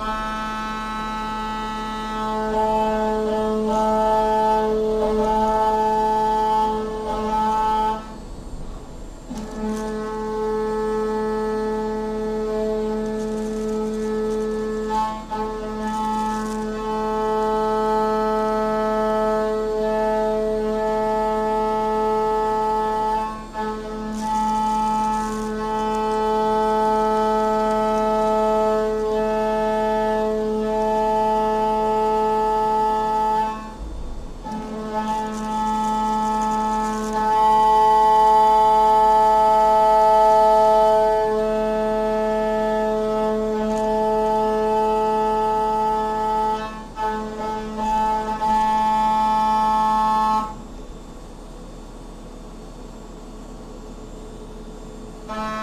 Bye. Bye.